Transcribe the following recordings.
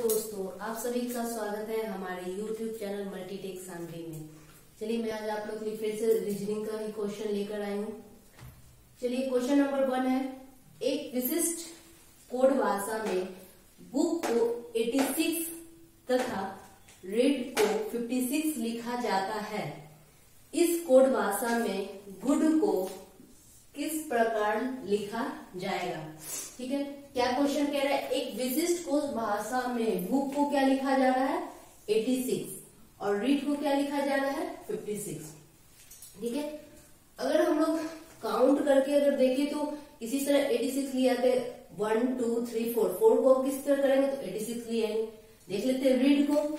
दोस्तों, आप सभी का स्वागत है हमारे YouTube चैनल मल्टीटेक सांगली में। चलिए, मैं आज आप लोग फिर से रीजनिंग का ही क्वेश्चन लेकर आई हूँ। चलिए क्वेश्चन नंबर वन है, एक विशिष्ट कोड भाषा में बुक को 86 तथा रेड को 56 लिखा जाता है। इस कोड भाषा में गुड को किस प्रकार लिखा जाएगा? ठीक है? क्या क्वेश्चन कह रहा है? एक विशिष्ट कोष भाषा में बुक को क्या लिखा जा रहा है? 86 और रीड को क्या लिखा जा रहा है? 56 ठीक है? अगर हम लोग काउंट करके अगर देखें तो इसी तरह 86 लिया थे one two three four four को किस तरह करेंगे? तो 86 लिए देख लेते हैं रीड को.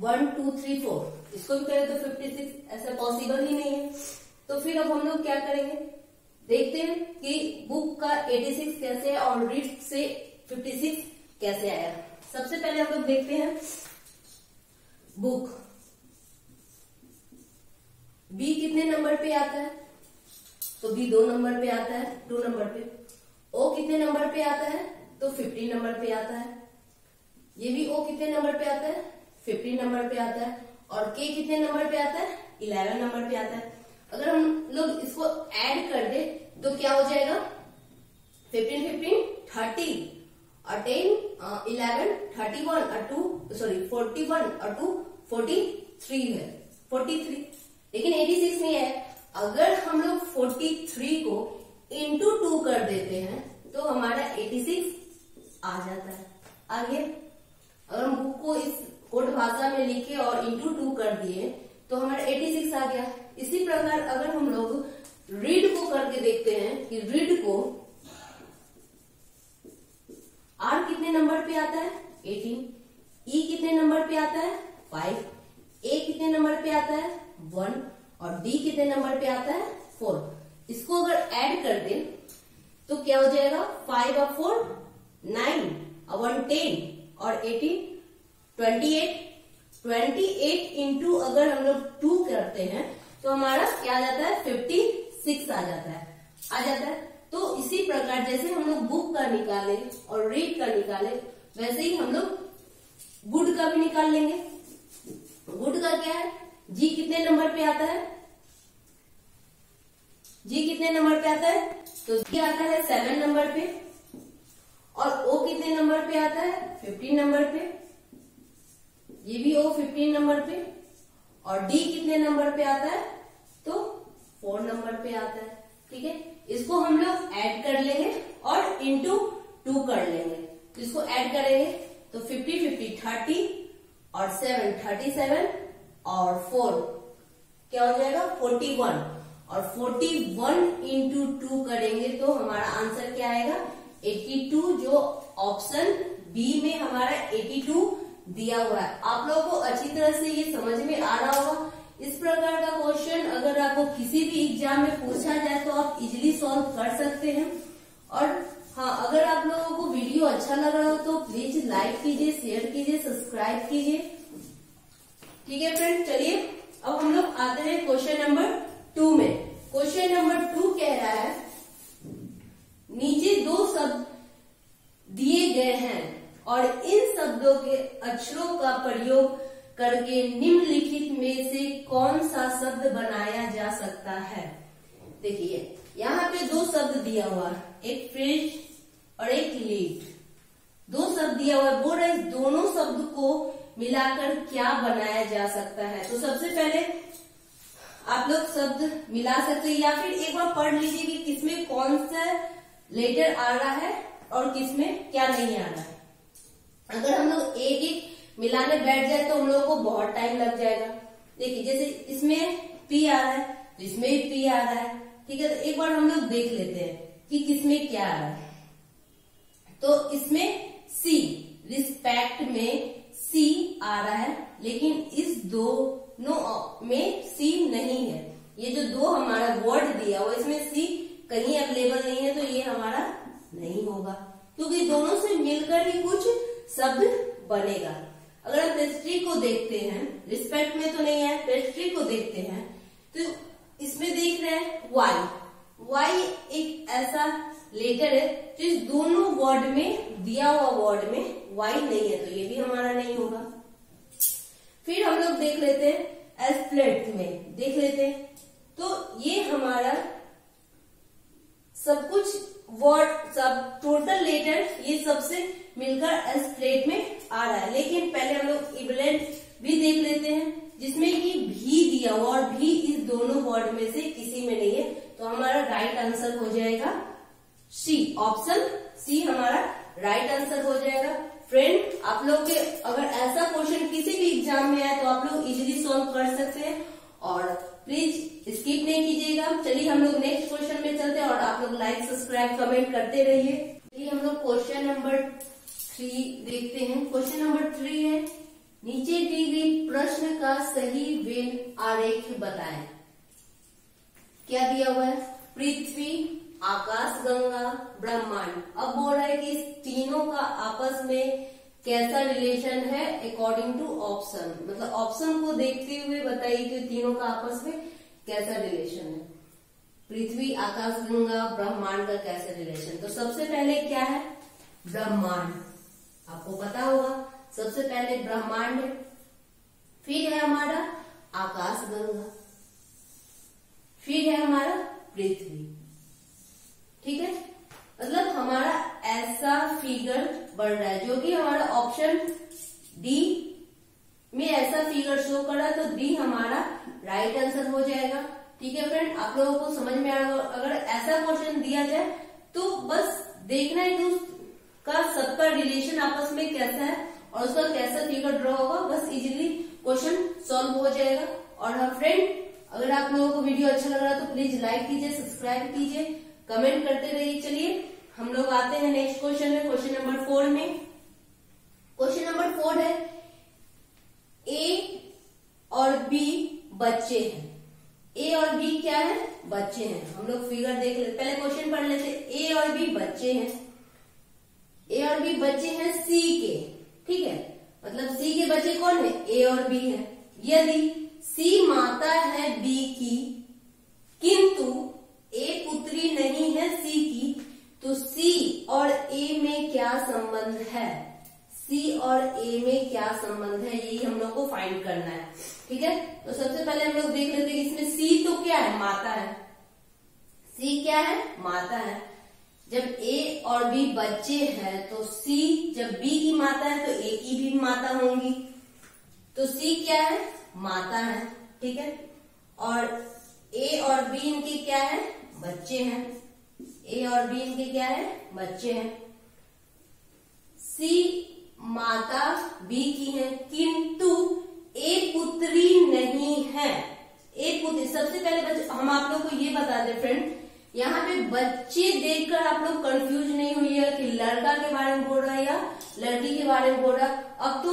वन टू थ्री फोर इसको भी करें तो 56 ऐसा पॉसिबल ही नहीं है. तो फिर अब हम लोग क्या करेंगे? देखते हैं कि बुक का 86 कैसे है और रीड से 56 कैसे आया। सबसे पहले हम लोग देखते हैं बुक बी कितने नंबर पे आता है? तो बी दो नंबर पे आता है टू नंबर पे। ओ कितने नंबर पे आता है? तो 50 नंबर पे आता है। ये भी ओ कितने नंबर पे आता है? 50 नंबर पे आता है। और के कितने नंबर पे आता है? 11 नंबर पे आता है। अगर हम लोग इसको ऐड कर दे तो क्या हो जाएगा? फिफ्टीन फिफ्टीन थर्टी और टेन इलेवन थर्टी वन और टू सॉरी फोर्टी वन और टू फोर्टी थ्री है। फोर्टी थ्री लेकिन एटी सिक्स नहीं है। अगर हम लोग फोर्टी थ्री को इंटू टू कर देते हैं तो हमारा एटी सिक्स आ जाता है। आगे, अगर हम बुक को इस कोड भाषा में लिखे और इंटू टू कर दिए तो हमारा 86 आ गया। इसी प्रकार अगर हम लोग रीड को करके देखते हैं कि रीड को आर कितने नंबर पे आता है? 18 ई e कितने नंबर पे आता है? फाइव ए कितने नंबर पे आता है? वन और डी कितने नंबर पे आता है? फोर इसको अगर ऐड कर दें तो क्या हो जाएगा? फाइव और 4 9 और 1 10 और 18 28 28 इंटू अगर हम लोग टू करते हैं तो हमारा क्या आ जाता है? 56 आ जाता है। आ जाता है। तो इसी प्रकार जैसे हम लोग बुक का निकाले और रीड का निकाले, वैसे ही हम लोग गुड का भी निकाल लेंगे। गुड का क्या है? जी कितने नंबर पे आता है? जी कितने नंबर पे आता है? तो जी आता है सेवन नंबर पे और ओ कितने नंबर पे आता है? फिफ्टीन नंबर पे। ये भी ओ फिफ्टीन नंबर पे। और डी कितने नंबर पे आता है? तो फोर नंबर पे आता है, ठीक है? इसको हम लोग ऐड कर लेंगे और इंटू टू कर लेंगे। तो इसको ऐड करेंगे तो फिफ्टी फिफ्टी थर्टी और सेवन थर्टी सेवन और फोर क्या हो जाएगा? फोर्टी वन और फोर्टी वन इंटू टू करेंगे तो हमारा आंसर क्या आएगा? एट्टी टू जो ऑप्शन बी में हमारा एटी टू दिया हुआ है। आप लोगों को अच्छी तरह से ये समझ में आ रहा होगा। इस प्रकार का क्वेश्चन अगर आपको किसी भी एग्ज़ाम में पूछा जाए तो आप इजिली सॉल्व कर सकते हैं। और हाँ अगर आप लोगों को वीडियो अच्छा लग रहा हो तो प्लीज़ लाइक कीजिए शेयर कीजिए सब्सक्राइब कीजिए। ठीक है फ्रेंड चलिए, अब हम लोग आते हैं क्वेश्चन नंबर टू में। क्वेश्चन नंबर टू कह रहा है नीचे दो शब्द दिए गए हैं और इन शब्दों के अक्षरों का प्रयोग करके निम्नलिखित में से कौन सा शब्द बनाया जा सकता है? देखिए, यहाँ पे दो शब्द दिया हुआ है, एक फ्रिज और एक लीड दो शब्द दिया हुआ है, बोल रहे दोनों शब्द को मिलाकर क्या बनाया जा सकता है? तो सबसे पहले आप लोग शब्द मिला सकते हैं, या फिर एक बार पढ़ लीजिए कि किसमें कौन सा लेटर आ रहा है और किसमें क्या नहीं आ रहा है। अगर हम लोग एक एक मिलाने बैठ जाए तो हम लोगों को बहुत टाइम लग जाएगा। देखिए, जैसे इसमें पी आ रहा है तो इसमें भी पी आ रहा है, ठीक है तो एक बार हम लोग देख लेते हैं कि किसमें क्या आ रहा है। तो इसमें सी रिस्पेक्ट में सी आ रहा है, लेकिन इस दोनों में सी नहीं है। ये जो दो हमारा वर्ड दिया हुआ इसमें सी कहीं अवेलेबल नहीं है तो ये हमारा नहीं होगा। क्योंकि दोनों से मिलकर ही कुछ शब्द बनेगा। अगर हम पेस्ट्री को देखते हैं रिस्पेक्ट में तो नहीं है पेस्ट्री को देखते हैं तो इसमें देख रहे हैं वाई वाई एक ऐसा लेटर है जो इस दोनों वर्ड में, दिया हुआ वर्ड में वाई नहीं है तो ये भी हमारा नहीं होगा। फिर हम लोग देख लेते हैं एस्प्लेट में, देख लेते हैं। तो ये हमारा सब कुछ वर्ड सब टोटल लेटर ये सबसे मिलकर एस्प्लेट में आ रहा है। लेकिन पहले हम लोग इबलेंट भी देख लेते हैं, जिसमें कि भी दिया हुआ और भी इस दोनों वर्ड में से किसी में नहीं है। तो हमारा राइट आंसर हो जाएगा सी ऑप्शन सी हमारा राइट आंसर हो जाएगा। फ्रेंड आप लोग के अगर ऐसा क्वेश्चन किसी भी एग्ज़ाम में आए तो आप लोग इजीली सॉल्व कर सकते हैं। और प्लीज़ स्किप नहीं कीजिएगा। चलिए हम लोग नेक्स्ट क्वेश्चन में चलते हैं और आप लोग लाइक सब्सक्राइब कमेंट करते रहिए। चलिए हम लोग क्वेश्चन नंबर थ्री देखते हैं। क्वेश्चन नंबर थ्री है। नीचे दी गई प्रश्न का सही वेन आरेख बताएँ। क्या दिया हुआ है? पृथ्वी, आकाश, गंगा, ब्रह्मांड। अब बोल रहा है कि इस तीनों का आपस में कैसा रिलेशन है? अकॉर्डिंग टू ऑप्शन मतलब ऑप्शन को देखते हुए बताइए कि तीनों का आपस में कैसा रिलेशन है। पृथ्वी, आकाश, गंगा, ब्रह्मांड का कैसा रिलेशन तो सबसे पहले क्या है? ब्रह्मांड। आपको पता होगा, सबसे पहले ब्रह्मांड, फिर है हमारा आकाश गंगा, फिर है हमारा पृथ्वी। ठीक है? मतलब हमारा ऐसा फिगर बढ़ रहा है, जो कि हमारा ऑप्शन डी में ऐसा फिगर शो कर रहा है तो डी हमारा राइट आंसर हो जाएगा। ठीक है फ्रेंड आप लोगों को समझ में आएगा अगर ऐसा क्वेश्चन दिया जाए तो बस देखना है कि सबका रिलेशन आपस में कैसा है और उसका कैसा फिगर ड्रॉ होगा, बस इजीली क्वेश्चन सॉल्व हो जाएगा। और हाँ फ्रेंड अगर आप लोगों को वीडियो अच्छा लग रहा है तो प्लीज़ लाइक कीजिए सब्सक्राइब कीजिए कमेंट करते रहिए। चलिए, हम लोग आते हैं नेक्स्ट क्वेश्चन में क्वेश्चन नंबर फोर में। क्वेश्चन नंबर फोर है ए और बी बच्चे हैं। ए और बी क्या है? बच्चे हैं। हम लोग फिगर देख लेते पहले क्वेश्चन पढ़ लेते ए और बी बच्चे हैं। ए और बी बच्चे हैं सी के, ठीक है? मतलब सी के बच्चे कौन है? ए और बी है। यदि सी माता है बी की, किंतु ए पुत्री नहीं है सी की तो सी और ए में क्या संबंध है? सी और ए में क्या संबंध है? यही हम लोग को फाइंड करना है, ठीक है? तो सबसे पहले हम लोग देख लेते हैं इसमें सी तो क्या है? माता है। सी क्या है? माता है। जब ए और बी बच्चे हैं तो सी जब बी की माता है तो ए की भी माता होंगी। तो सी क्या है? माता है, ठीक है? और ए और बी इनके क्या है? बच्चे हैं। ए और बी इनके क्या है? बच्चे हैं। सी माता बी की है, किंतु ए पुत्री नहीं है। ए पुत्री, सबसे पहले हम आप लोग को ये बता दें फ्रेंड यहाँ पे बच्चे देखकर आप लोग कंफ्यूज नहीं हुई है कि लड़का के बारे में बोल रहा है या लड़की के बारे में बोल रहा है। अब तो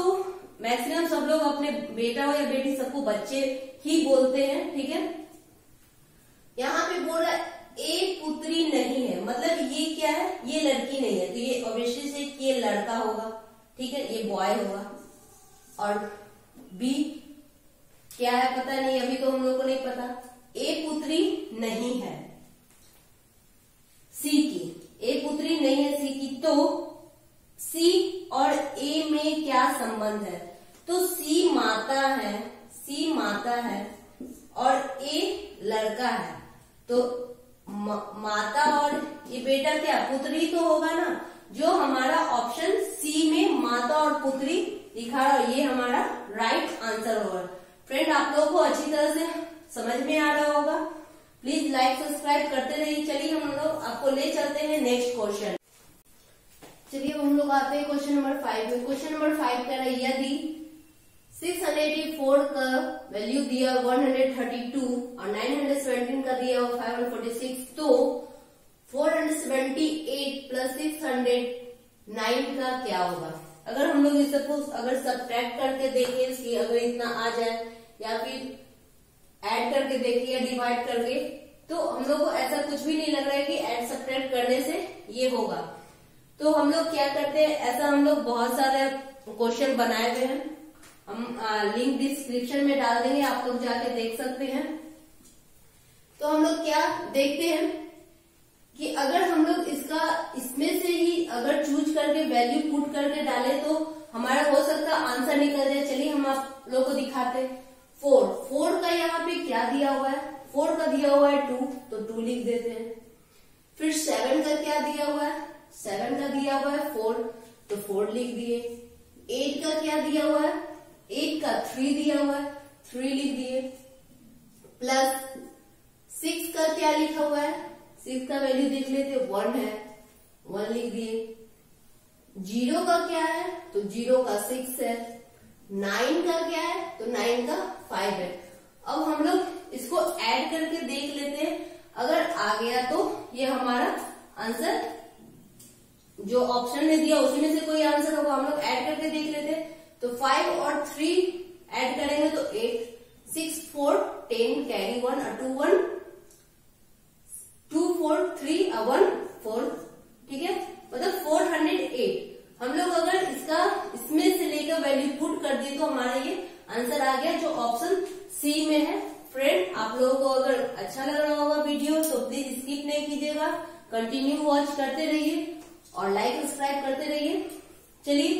मैक्सिमम सब लोग अपने बेटा हो या बेटी, सबको बच्चे ही बोलते हैं, ठीक है? यहाँ पे बोल रहा है, एक पुत्री नहीं है। मतलब ये क्या है? ये लड़की नहीं है। तो ये ऑब्वियसली से ये लड़का होगा, ठीक है? ये बॉय होगा। और बी क्या है पता नहीं? अभी तो हम लोग को नहीं पता। ए पुत्री नहीं है सी की नहीं है सी की तो सी और ए में क्या संबंध है? तो सी माता है सी माता है और ए लड़का है। तो माता और ये बेटा क्या, पुत्री तो होगा ना? जो हमारा ऑप्शन सी में माता और पुत्री लिखा रहा ये हमारा राइट आंसर होगा। फ्रेंड आप लोगों को अच्छी तरह से समझ में आ रहा होगा। प्लीज़ लाइक सब्सक्राइब करते रहिए। चलिए हम लोग आपको ले चलते हैं नेक्स्ट क्वेश्चन चलिए हम लोग आते हैं क्वेश्चन नंबर फाइव में। क्वेश्चन नंबर फाइव कह रहा है, यदि 684 का वैल्यू दिया 132 और 917 का दिया 546 तो 478 प्लस 609 का क्या होगा? अगर हम लोग इस सबको अगर सब्ट्रैक्ट करके देखें इसकी अगर इतना आ जाए, या फिर ऐड करके देखें या डिवाइड करके। तो हम लोग को ऐसा कुछ भी नहीं लग रहा है कि ऐड सब्ट्रैक्ट करने से ये होगा। तो हम लोग क्या करते हैं, ऐसा हम लोग बहुत सारे क्वेश्चन बनाए हुए हैं। हम लिंक डिस्क्रिप्शन में डाल देंगे, आप लोग जाके देख सकते हैं। तो हम लोग क्या देखते हैं कि अगर हम लोग इसका, इसमें से ही अगर चूज़ करके वैल्यू पुट करके डाले तो हमारा हो सकता आंसर निकल जाए। चलिए हम आप लोग को दिखाते फोर फोर का यहाँ पे क्या दिया हुआ है? फोर का दिया हुआ है टू तो टू लिख देते हैं। फिर सेवन का क्या दिया हुआ है? सेवन का दिया हुआ है फोर तो फोर लिख दिए। एट का क्या दिया हुआ है? एट का थ्री दिया हुआ है। थ्री लिख दिए। प्लस सिक्स का क्या लिखा हुआ है? सिक्स का वैल्यू देख लेते वन है। वन लिख दिए। ज़ीरो का क्या है? तो ज़ीरो का सिक्स है। नाइन का क्या है? तो नाइन का फाइव है। अब हम लोग इसको ऐड करके देख लेते हैं। अगर आ गया तो ये हमारा आंसर जो ऑप्शन में दिया, उसी में से कोई आंसर होगा। हम लोग ऐड करके देख लेते हैं। तो फाइव और थ्री ऐड करेंगे तो eight six four ten carry one और two one two four three one four ठीक है? मतलब फोर हंड्रेड एट हम लोग अगर इसका इसमें से लेकर वैल्यू पुट कर दिए तो हमारा ये आंसर आ गया, जो ऑप्शन सी में है। फ्रेंड आप लोगों को अगर अच्छा लग रहा होगा वीडियो तो प्लीज़ स्किप नहीं कीजिएगा। कंटिन्यू वॉच करते रहिए और लाइक सब्सक्राइब करते रहिए। चलिए,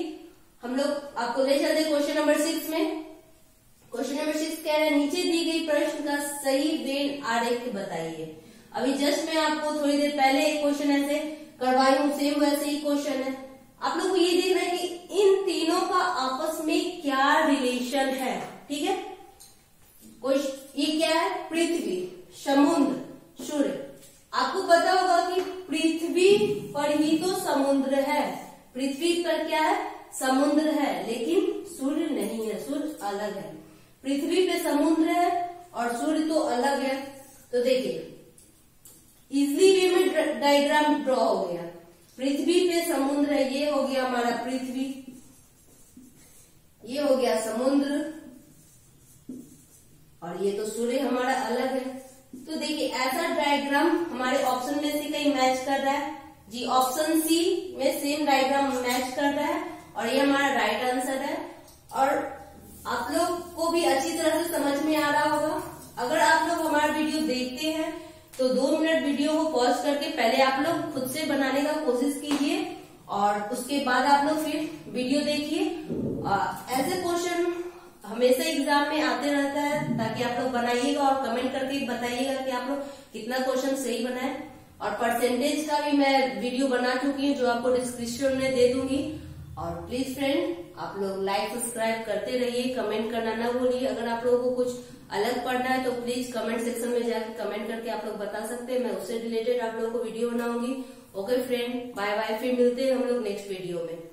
हम लोग आपको ले चलते क्वेश्चन नंबर सिक्स में। क्वेश्चन नंबर सिक्स कह रहे हैं, नीचे दी गई प्रश्न का सही वेन आरेख बताइए। अभी जस्ट मैं आपको थोड़ी देर पहले एक क्वेश्चन ऐसे करवाई हूँ सेम वैसे ही क्वेश्चन है। आप लोग को ये देख रहे हैं कि इन तीनों का आपस में क्या रिलेशन है? ठीक है? ये क्या है? पृथ्वी, समुद्र, सूर्य। आपको पता होगा कि पृथ्वी पर ही तो समुद्र है। पृथ्वी पर क्या है? समुद्र है, लेकिन सूर्य नहीं है, सूर्य अलग है। पृथ्वी पे समुद्र है और सूर्य तो अलग है। तो देखिए इजली वे में डायग्राम ड्रॉ हो गया। पृथ्वी पे समुद्र है, ये हो गया हमारा पृथ्वी। ये हो गया समुद्र। और ये तो सूर्य हमारा अलग है। तो देखिए, ऐसा डायग्राम हमारे ऑप्शन में से कहीं मैच कर रहा है। जी ऑप्शन सी में सेम डायग्राम मैच कर रहा है। और ये हमारा राइट आंसर है। और आप लोग को भी अच्छी तरह से समझ में आ रहा होगा। अगर आप लोग हमारा वीडियो देखते हैं तो दो मिनट वीडियो को पॉज करके पहले आप लोग खुद से बनाने का कोशिश कीजिए। और उसके बाद आप लोग फिर वीडियो देखिए। ऐसे क्वेश्चन हमेशा एग्ज़ाम में आते रहता है, ताकि आप लोग बनाइएगा और कमेंट करके बताइएगा कि आप लोग कितना क्वेश्चन सही बनाए और परसेंटेज का भी मैं वीडियो बना चुकी हूँ, जो आपको डिस्क्रिप्शन में दे दूँगी। और प्लीज़ फ्रेंड आप लोग लाइक सब्सक्राइब करते रहिए कमेंट करना ना भूलिए। अगर आप लोगों को कुछ अलग पढ़ना है तो प्लीज़ कमेंट सेक्शन में जाकर कमेंट करके आप लोग बता सकते हैं। मैं उससे रिलेटेड आप लोगों को वीडियो बनाऊँगी। ओके फ्रेंड बाय बाय फिर मिलते हैं हम लोग नेक्स्ट वीडियो में।